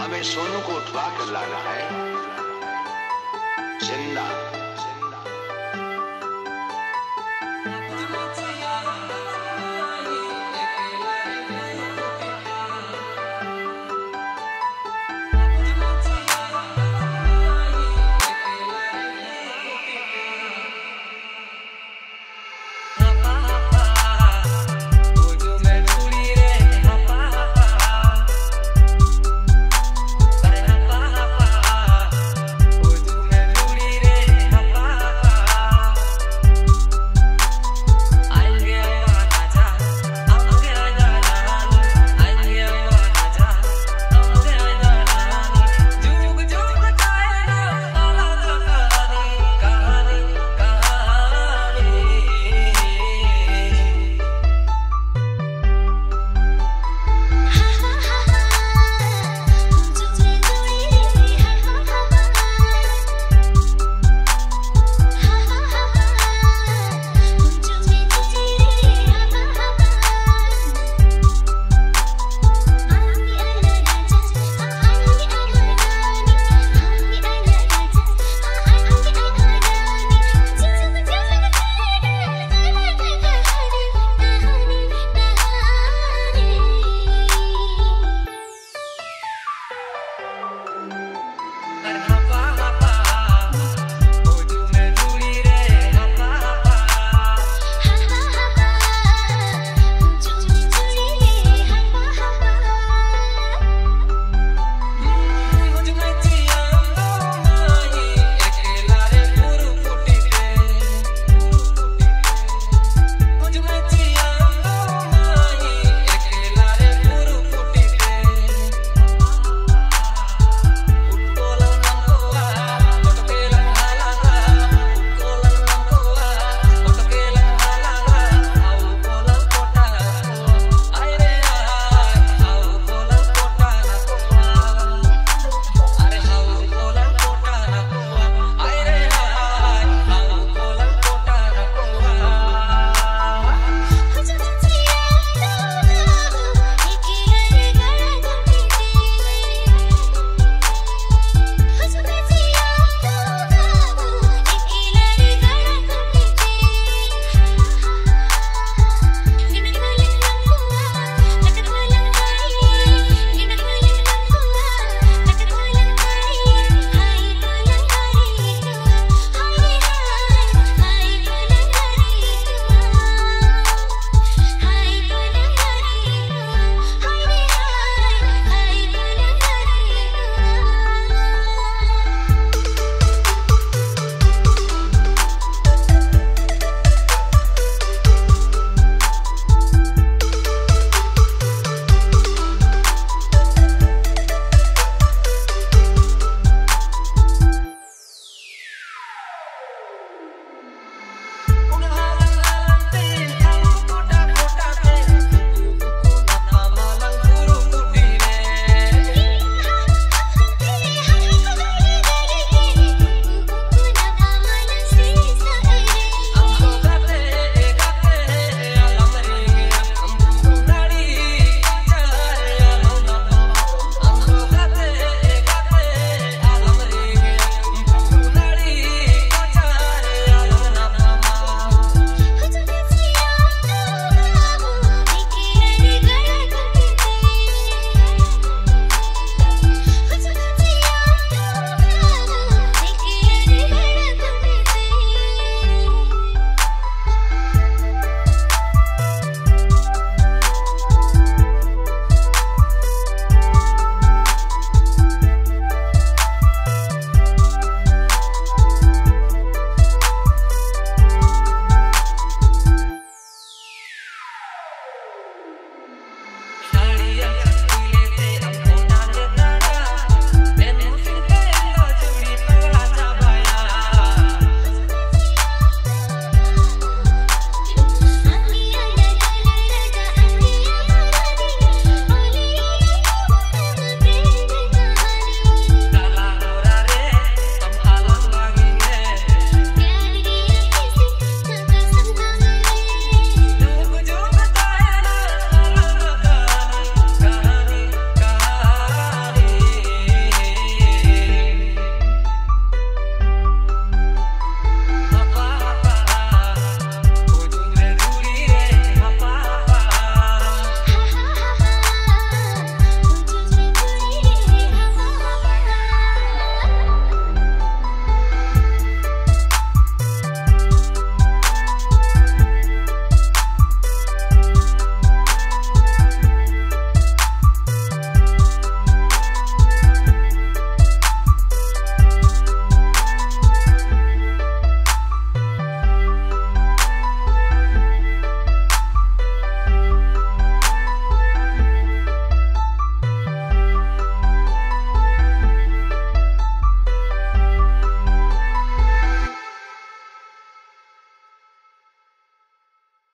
हमें सोनू को उठवा कर लाना है। ज़िंदा।